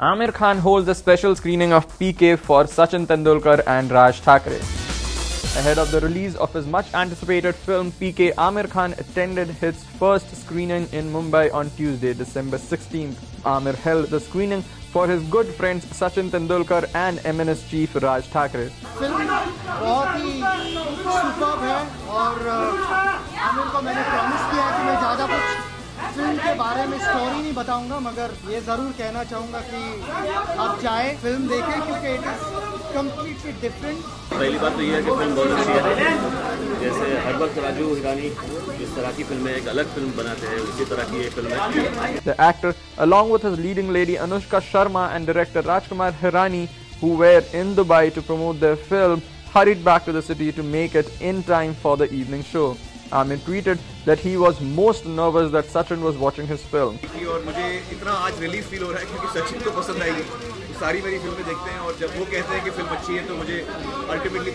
Aamir Khan holds a special screening of PK for Sachin Tendulkar and Raj Thackeray. Ahead of the release of his much anticipated film PK, Aamir Khan attended his first screening in Mumbai on Tuesday, December 16th. Aamir held the screening for his good friends Sachin Tendulkar and MNS chief Raj Thackeray. बहुत ही है और uh, Aamir को मैंने किया कि मैं ज़्यादा कुछ फ़िल्म के बारे में स्टोरी नहीं बताऊँगा मगर ये ज़रूर कहना चाहूँगा कि आप चाहे फ़िल्म देखें क्योंकि इट इज़ कम्प्लीटली डिफरेंट पहली बात तो ये है कि फ़िल्म बहुत अच्छी है। जैसे हर वक्त राजू हिरानी जिस तरह की फ़िल्में एक अलग फ़िल्म बनाते हैं उसी तरह की ये फ़िल्म है। Actor along with leading lady Anushka Sharma and director Rajkumar Hirani who were in dubai to promote their film hurried back to the city to make it in time for the evening show. Aamir, tweeted that he was most nervous that Sachin was watching his film. ultimately